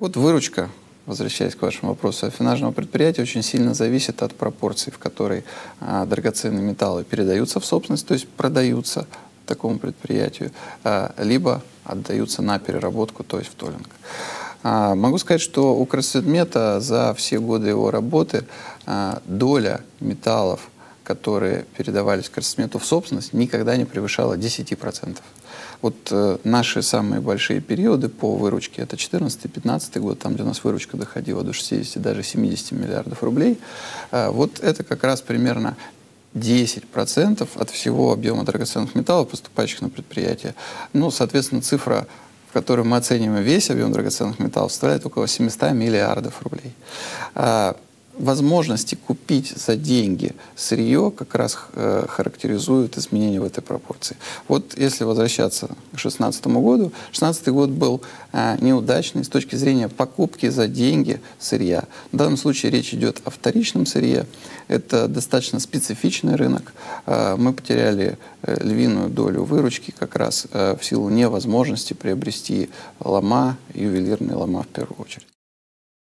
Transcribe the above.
Вот выручка, возвращаясь к вашему вопросу, афинажного предприятия очень сильно зависит от пропорций, в которой а, драгоценные металлы передаются в собственность, то есть продаются такому предприятию, а, либо отдаются на переработку, то есть в толлинг. А, могу сказать, что у Красветмета за все годы его работы а, доля металлов, которые передавались Красветмету в собственность, никогда не превышала 10%. Вот э, наши самые большие периоды по выручке, это 14-15 год, там, где у нас выручка доходила до 60, даже 70 миллиардов рублей, э, вот это как раз примерно 10% от всего объема драгоценных металлов, поступающих на предприятие. Ну, соответственно, цифра в которой мы оцениваем весь объем драгоценных металлов, составляет около 700 миллиардов рублей. А, возможности купить за деньги сырье как раз э, характеризуют изменения в этой пропорции. Вот если возвращаться к 2016 году, 2016 год был э, неудачный с точки зрения покупки за деньги сырья. В данном случае речь идет о вторичном сырье. Это достаточно специфичный рынок. Э, мы потеряли львиную долю выручки как раз в силу невозможности приобрести лома, ювелирные лома в первую очередь.